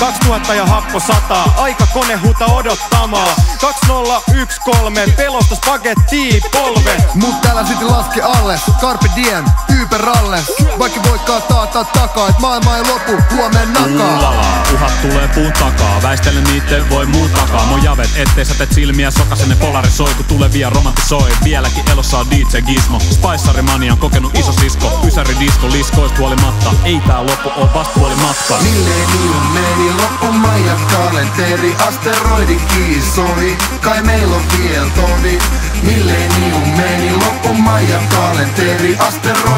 2000 ja happo sataa, aika kone huuta odottamaa 2013, pelosta spagettii polve. Mut täällä sitten laske alle, carpe diem, yperalle Vaikka voikaan taata takaa, et maailma ei lopu, huomen nakaa. Kuulalaa, uhat tulee puun takaa. Väistelen niitten voi muut takaa. Mun javet, ettei sä teet silmiä sokasenne polarisoi Kun tulevia romantisoi. Vieläkin elossa on DJ Gizmo. Spiceari mania on kokenut iso sisko. Ysäri disco liskoist huolimatta Ei tää loppu oo vastuoli matka Millennium meni loppumaan ja kalenteri Asteroidi kiisoi, kai meillä on vielä tovi Millennium meni loppumaan ja kalenteri Asteroidi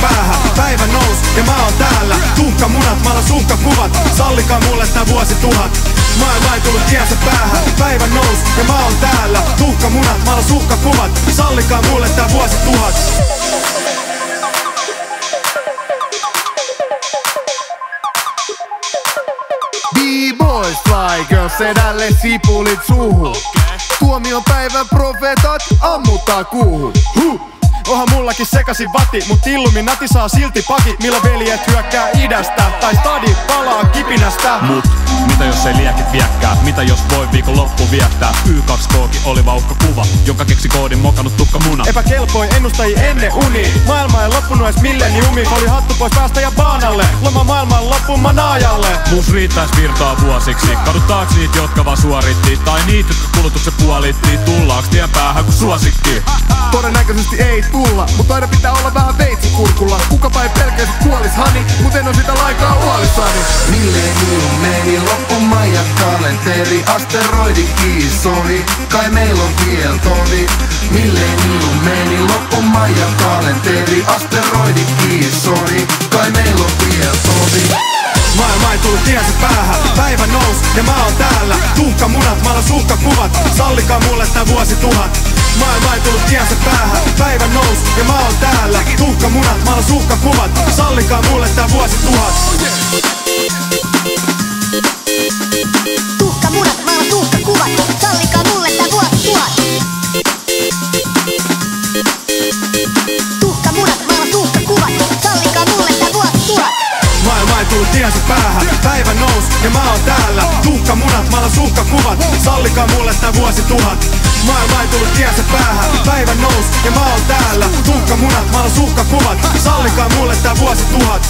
päähän, päivä nous ja mä oon täällä. Tuhkamunat, mä suhkakuvat, sallikaa mulle tää vuosi tuhat Maailma ei tullut tiensä päähän, päivä nous ja mä oon täällä. Tuhkamunat, mä suhkakuvat, sallikaa mulle tää vuosi tuhat B-boys, fly girls, sedälle sipulit suuhun. Tuomion päivän profeetat ammuttaa kuuhun. Huh. Onhan mullakin sekasin vati, mut Illuminati saa silti pakit Millä veljet hyökkää idästä, tai stadi palaa kipinästä. Mut, mitä jos ei liekit viekkää? Mitä jos voi viikon loppu viettää? Y2Kkin oli vauhka kuva, joka keksi koodin mokannut tukka muna. Epäkelpoin ennustaji ennen uni. Maailma ei loppunut edes milleniumi. Oli hattu pois päästä ja baanalle. Loma maailman loppumaan naajalle Mus riittäis virtaa vuosiksi? Kaduttaaks niitä, jotka vaan suoritti? Tai niitä, jotka kulutuksen puolitti? Tullaaks tien päähän kun suosikki? Todennäköisesti ei tulla, mutta aina pitää olla vähän veitsi kurkulla. Kukapa ei pelkää sit kuolis hani, mut en oo sitä laikaa huolissani Millennium meni loppumaan ja kalenteri Asteroidi kiisoi, kai meillä on vielä tovi Millennium meni loppumaan ja kalenteri Asteroidi kiisoi, kai meillä on vielä tovi Maailma ei tullut tiensä päähän, päivä nous ja mä oon täällä. Tuhkamunat, mä suhkakuvat, sallikaa mulle tää vuosi tuhat Maailma ei tullut tiensä päähän, päivä nous ja mä oon täällä. Tuhkamunat, mä suhkakuvat, sallikaa mulle tää vuosi tuhat Tuhkamunat, Tiensä päähän, päivä nous ja mä oon täällä. Tuhkamunat, mä suhkakuvat, sallikaa mulle tää vuosi tuhat Maailma ei tullut tiensä päähän, päivä nous ja mä oon täällä. Tuhkamunat, mä suhkakuvat, sallikaa mulle tää vuosi tuhat